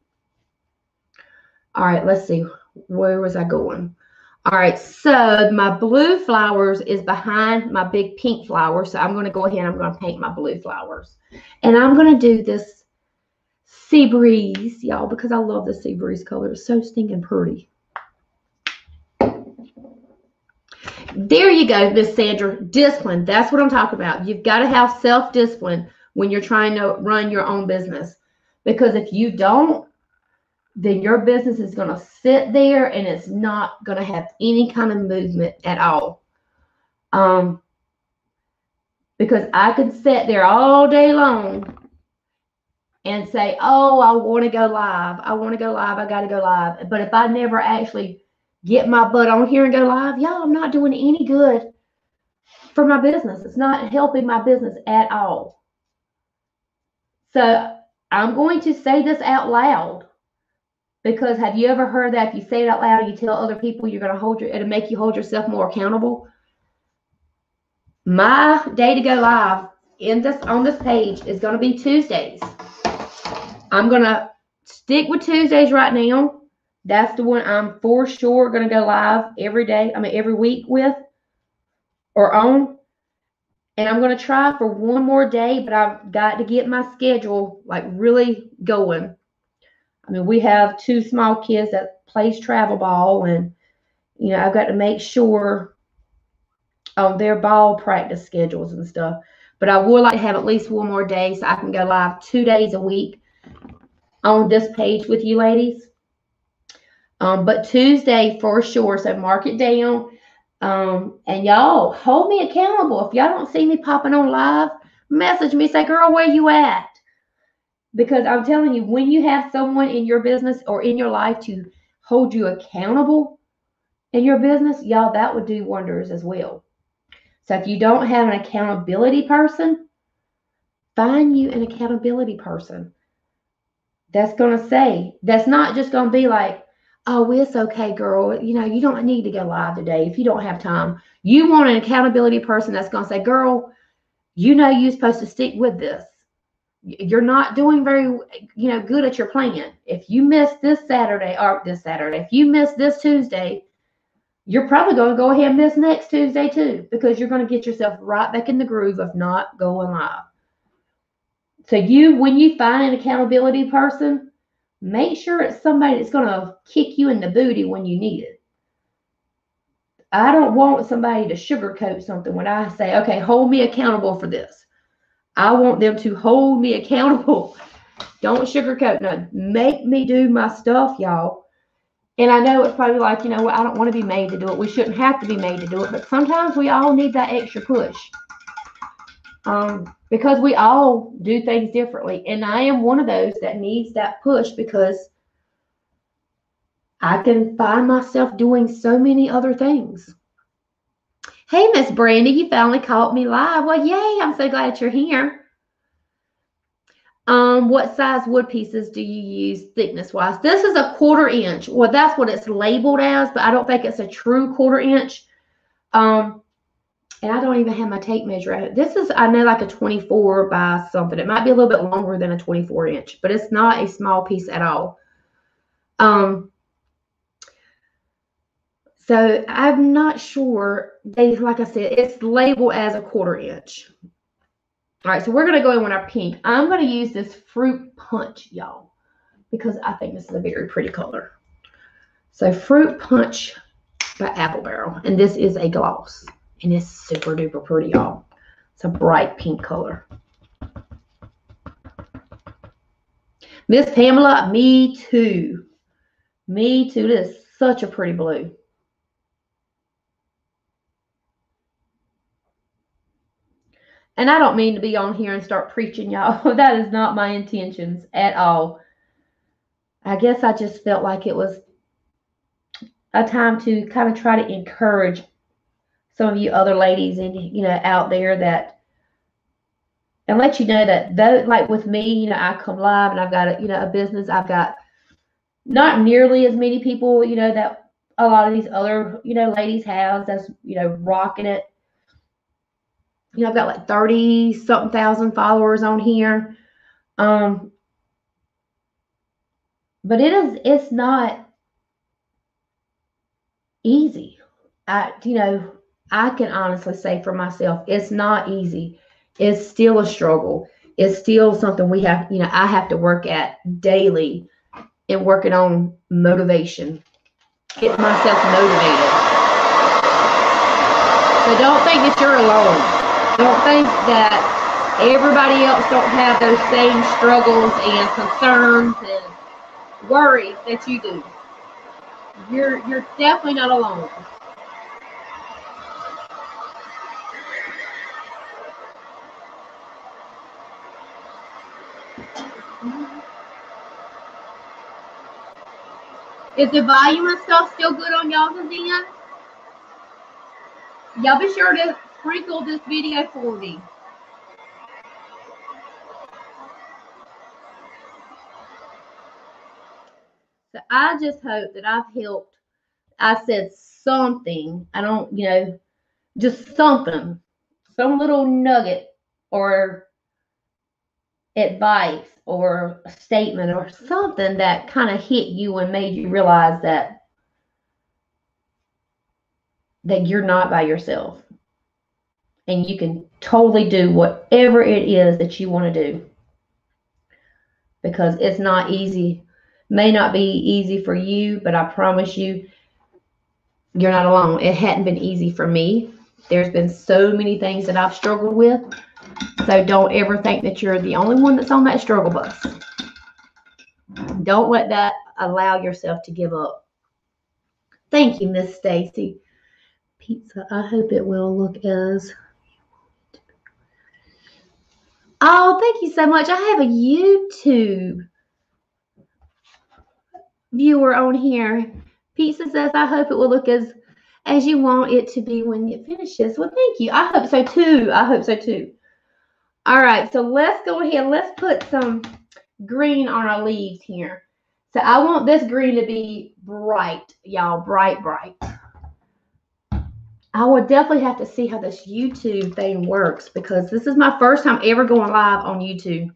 All right, let's see. Where was I going? All right, so my blue flowers is behind my big pink flower. So I'm going to go ahead and I'm going to paint my blue flowers. And I'm going to do this sea breeze, y'all, because I love the sea breeze color. It's so stinking pretty. There you go, Miss Sandra. Discipline. That's what I'm talking about. You've got to have self discipline when you're trying to run your own business. Because if you don't, then your business is going to sit there and it's not going to have any kind of movement at all. Um, because I could sit there all day long and say, Oh, I want to go live. I want to go live. I got to go live. But if I never actually get my butt on here and go live, y'all, I'm not doing any good for my business. It's not helping my business at all. So I'm going to say this out loud because have you ever heard that if you say it out loud and you tell other people you're going to hold your, it'll make you hold yourself more accountable? My day to go live in this on this page is going to be Tuesdays. I'm going to stick with Tuesdays right now that's the one I'm for sure going to go live every day. I mean, every week with or on. And I'm going to try for one more day, but I've got to get my schedule like really going. I mean, we have two small kids that plays travel ball, and you know, I've got to make sure on their ball practice schedules and stuff. But I would like to have at least one more day so I can go live two days a week on this page with you ladies. Um, but Tuesday for sure. So mark it down. Um, and y'all hold me accountable. If y'all don't see me popping on live, message me. Say, girl, where you at? Because I'm telling you, when you have someone in your business or in your life to hold you accountable in your business, y'all, that would do wonders as well. So if you don't have an accountability person, find you an accountability person that's going to say, that's not just going to be like, oh, it's okay, girl. You know, you don't need to go live today if you don't have time. You want an accountability person that's going to say, girl, you know, you're supposed to stick with this. You're not doing very, you know, good at your plan. If you miss this Saturday or this Saturday, if you miss this Tuesday, you're probably going to go ahead and miss next Tuesday too, because you're going to get yourself right back in the groove of not going live. So you, when you find an accountability person, make sure it's somebody that's going to kick you in the booty when you need it. I don't want somebody to sugarcoat something when I say, okay, hold me accountable for this. I want them to hold me *laughs* accountable. Don't sugarcoat no. Make me do my stuff, y'all. And I know it's probably like, you know, what, I don't want to be made to do it. We shouldn't have to be made to do it, but sometimes we all need that extra push. Um, because we all do things differently. And I am one of those that needs that push because I can find myself doing so many other things. Hey, Miss Brandy, you finally caught me live. Well, yay, I'm so glad you're here. Um, what size wood pieces do you use thickness wise? This is a quarter inch. Well, that's what it's labeled as, but I don't think it's a true quarter inch. Um, and I don't even have my tape measure. This is, I know, like a 24 by something. It might be a little bit longer than a 24 inch, but it's not a small piece at all. Um, so I'm not sure. They, like I said, it's labeled as a quarter inch. All right, so we're going to go in with our pink. I'm going to use this Fruit Punch, y'all, because I think this is a very pretty color. So Fruit Punch by Apple Barrel, and this is a gloss, and it's super duper pretty, y'all. It's a bright pink color. Miss Pamela, me too. Me too. This is such a pretty blue. And I don't mean to be on here and start preaching, y'all. *laughs* that is not my intentions at all. I guess I just felt like it was a time to kind of try to encourage some of you other ladies and you know out there that and let you know that though like with me, you know, I come live and I've got a you know a business. I've got not nearly as many people, you know, that a lot of these other, you know, ladies have that's, you know, rocking it you know, I've got like 30 something thousand followers on here. Um, but it is, it's not easy. I, you know, I can honestly say for myself, it's not easy. It's still a struggle. It's still something we have, you know, I have to work at daily and working on motivation, get myself motivated. So don't think that you're alone. Don't think that everybody else don't have those same struggles and concerns and worries that you do. You're you're definitely not alone. Is the volume and stuff still good on y'all's end? Y'all be sure to sprinkle this video for me. So I just hope that I've helped. I said something. I don't, you know, just something, some little nugget or advice or a statement or something that kind of hit you and made you realize that that you're not by yourself and you can totally do whatever it is that you want to do. Because it's not easy may not be easy for you but i promise you you're not alone. It hadn't been easy for me. There's been so many things that i've struggled with. So don't ever think that you're the only one that's on that struggle bus. Don't let that allow yourself to give up. Thank you miss stacy. Pizza i hope it will look as Oh, thank you so much. I have a YouTube viewer on here. Pizza says, I hope it will look as as you want it to be when it finishes. Well, thank you. I hope so too. I hope so too. All right, so let's go ahead. Let's put some green on our leaves here. So I want this green to be bright, y'all, bright, bright. I would definitely have to see how this YouTube thing works because this is my first time ever going live on YouTube.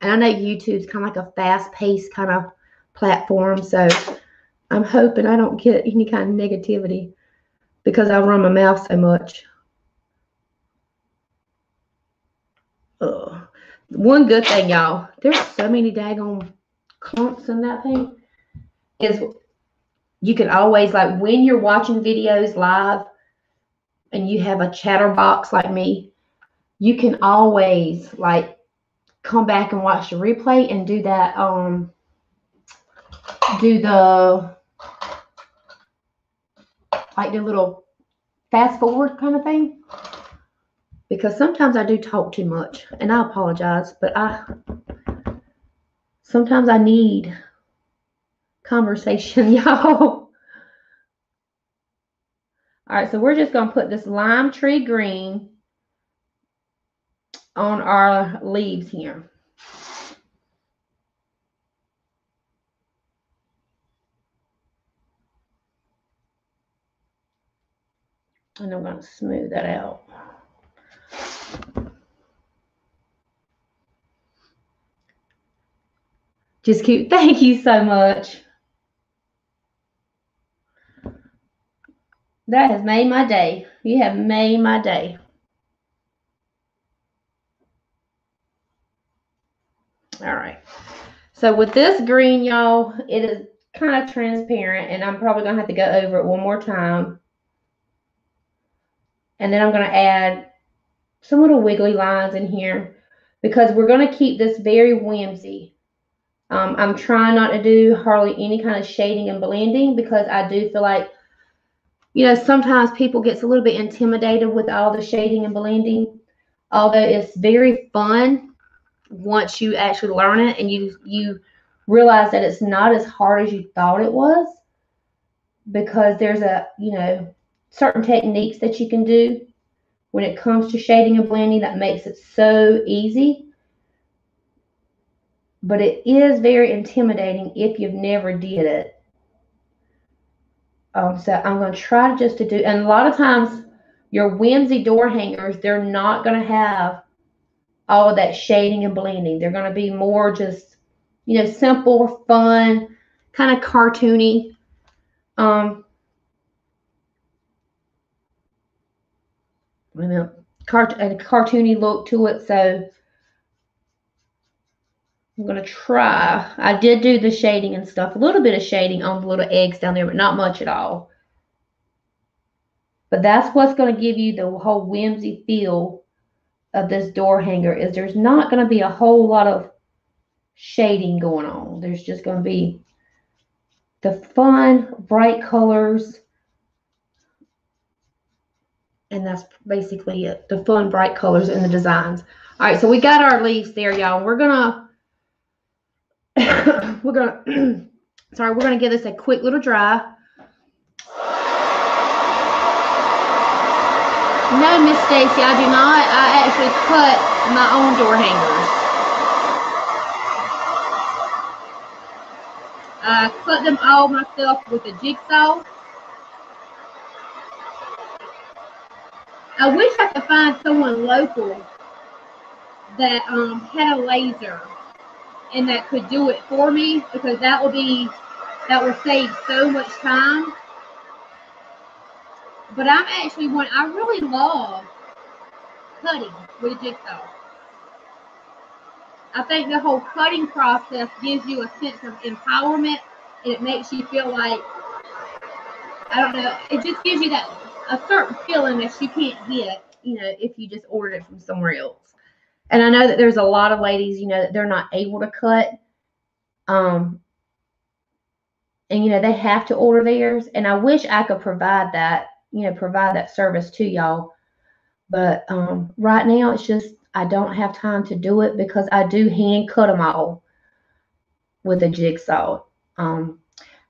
And I know YouTube's kind of like a fast paced kind of platform. So I'm hoping I don't get any kind of negativity because I run my mouth so much. Ugh. One good thing, y'all, there's so many daggone clumps in that thing, is you can always like when you're watching videos live and you have a chatter box like me, you can always like come back and watch the replay and do that um do the like the little fast forward kind of thing. Because sometimes I do talk too much and I apologize but I sometimes I need conversation, *laughs* y'all. All right, so we're just going to put this lime tree green on our leaves here. And I'm going to smooth that out. Just cute. *laughs* Thank you so much. That has made my day. You have made my day. All right. So with this green, y'all, it is kind of transparent, and I'm probably going to have to go over it one more time. And then I'm going to add some little wiggly lines in here because we're going to keep this very whimsy. Um, I'm trying not to do hardly any kind of shading and blending because I do feel like, you know, sometimes people gets a little bit intimidated with all the shading and blending. Although it's very fun once you actually learn it and you you realize that it's not as hard as you thought it was because there's a, you know, certain techniques that you can do when it comes to shading and blending that makes it so easy but it is very intimidating if you've never did it. Um, so I'm going to try just to do, and a lot of times your whimsy door hangers, they're not going to have all of that shading and blending. They're going to be more just, you know, simple, fun, kind of cartoony. Um, cart- a cartoony look to it. So I'm going to try. I did do the shading and stuff, a little bit of shading on the little eggs down there, but not much at all. But that's what's going to give you the whole whimsy feel of this door hanger is there's not going to be a whole lot of shading going on. There's just going to be the fun, bright colors. And that's basically it. The fun, bright colors and the designs. All right, so we got our leaves there, y'all. We're going to *coughs* we're gonna *coughs* sorry, we're gonna give this a quick little dry. No, Miss Stacy, I do not. I actually cut my own door hangers. I cut them all myself with a jigsaw. I wish I could find someone local that um, had a laser and that could do it for me because that will be that will save so much time. But I'm actually one I really love cutting with a jigsaw. I think the whole cutting process gives you a sense of empowerment and it makes you feel like I don't know, it just gives you that a certain feeling that you can't get, you know, if you just ordered it from somewhere else and I know that there's a lot of ladies, you know, that they're not able to cut. Um, and you know, they have to order theirs. And I wish I could provide that, you know, provide that service to y'all. But um, right now it's just I don't have time to do it because I do hand cut them all with a jigsaw. Um,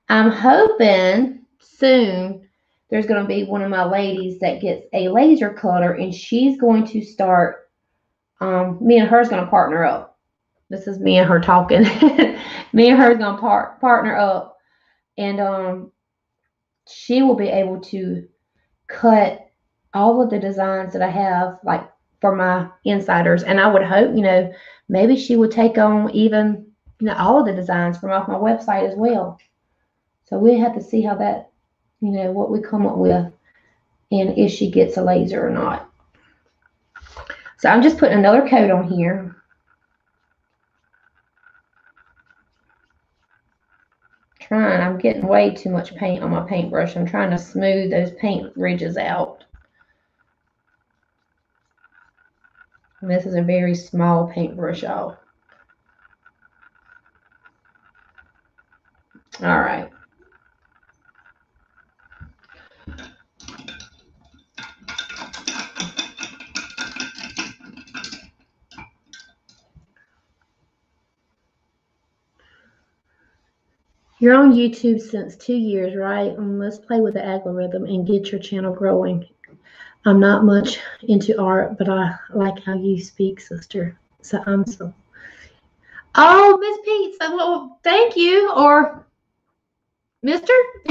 I'm hoping soon there's going to be one of my ladies that gets a laser cutter and she's going to start um, me and her's gonna partner up. This is me and her talking. *laughs* me and her's gonna part partner up, and um, she will be able to cut all of the designs that I have, like for my insiders. And I would hope, you know, maybe she would take on even you know all of the designs from off my website as well. So we have to see how that, you know, what we come up with, and if she gets a laser or not. So I'm just putting another coat on here. Trying, I'm getting way too much paint on my paintbrush. I'm trying to smooth those paint ridges out. And this is a very small paintbrush, y'all. All right. You're on YouTube since two years, right? Um, let's play with the algorithm and get your channel growing. I'm not much into art, but I like how you speak, sister. So I'm so. Oh, Miss Pete, so, well, thank you. Or Mister? *laughs*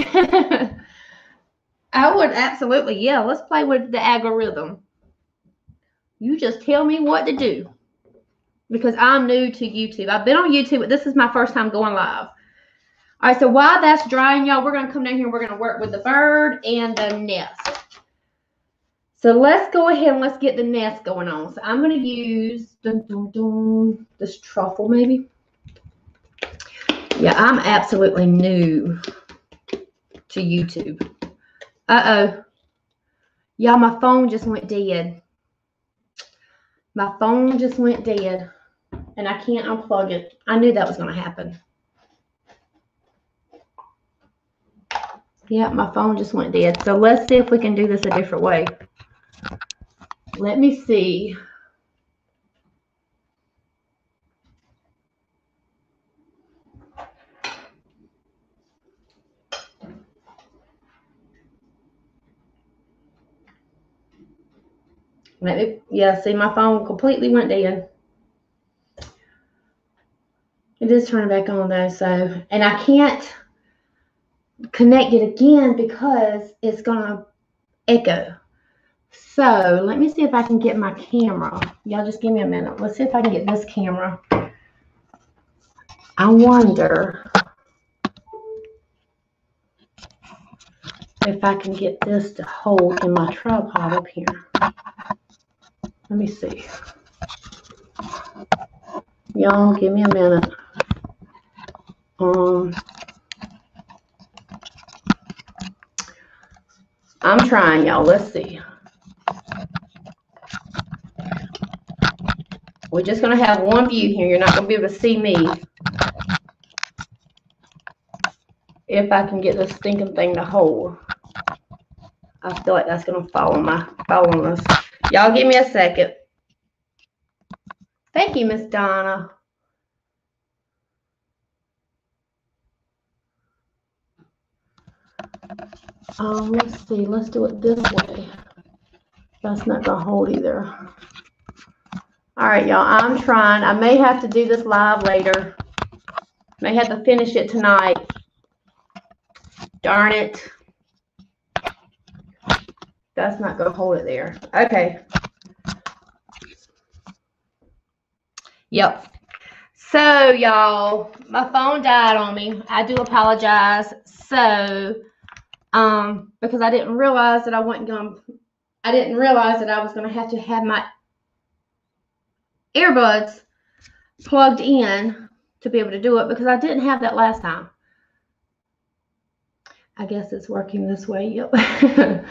I would absolutely, yeah. Let's play with the algorithm. You just tell me what to do. Because I'm new to YouTube. I've been on YouTube, but this is my first time going live. All right, so while that's drying, y'all, we're going to come down here and we're going to work with the bird and the nest. So let's go ahead and let's get the nest going on. So I'm going to use dun, dun, dun, this truffle maybe. Yeah, I'm absolutely new to YouTube. Uh-oh. Y'all, my phone just went dead. My phone just went dead. And I can't unplug it. I knew that was going to happen. Yeah, my phone just went dead. So let's see if we can do this a different way. Let me see. Let me, yeah, see my phone completely went dead. It is turning back on though, so, and I can't connect it again because it's gonna echo. So let me see if I can get my camera. Y'all just give me a minute. Let's see if I can get this camera. I wonder if I can get this to hold in my tripod up here. Let me see. Y'all give me a minute. Um, I'm trying, y'all. Let's see. We're just going to have one view here. You're not going to be able to see me. If I can get this stinking thing to hold. I feel like that's going to fall on my fall on us. Y'all give me a second. Thank you, Miss Donna. Um, let's see. Let's do it this way. That's not to hold either. All right, y'all. I'm trying. I may have to do this live later. May have to finish it tonight. Darn it. That's not to hold it there. Okay. Yep. So, y'all, my phone died on me. I do apologize. So, um, because I didn't realize that I wasn't going I didn't realize that I was going to have to have my earbuds plugged in to be able to do it because I didn't have that last time. I guess it's working this way. Yep. *laughs*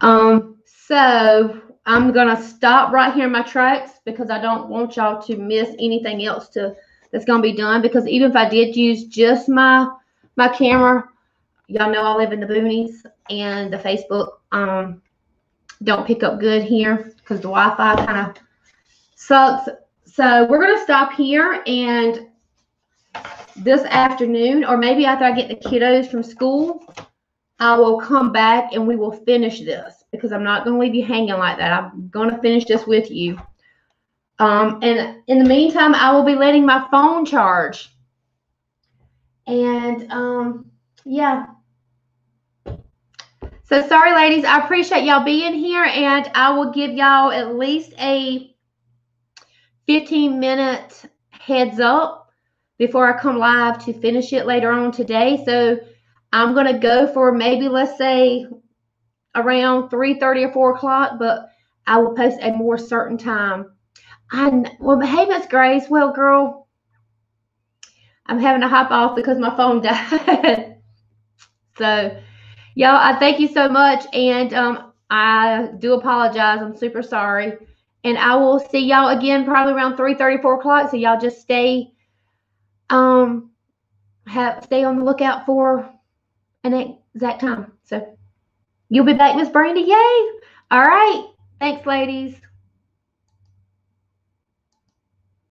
um, so I'm gonna stop right here in my tracks because I don't want y'all to miss anything else to that's gonna be done because even if I did use just my my camera, y'all know I live in the boonies and the Facebook um don't pick up good here because the Wi-Fi kind of sucks. So we're gonna stop here and this afternoon, or maybe after I get the kiddos from school, I will come back and we will finish this because I'm not going to leave you hanging like that. I'm going to finish this with you. Um, and in the meantime, I will be letting my phone charge. And um, yeah. So sorry, ladies. I appreciate y'all being here, and I will give y'all at least a 15 minute heads up before I come live to finish it later on today. So I'm going to go for maybe, let's say, around 3.30 or 4 o'clock, but I will post a more certain time. I, well, hey, Miss Grace. Well, girl, I'm having to hop off because my phone *laughs* died. So, y'all, I thank you so much. And um, I do apologize. I'm super sorry. And I will see y'all again probably around 3 4 o'clock. So y'all just stay um have stay on the lookout for an exact time. So you'll be back, Miss Brandy. Yay! All right. Thanks, ladies.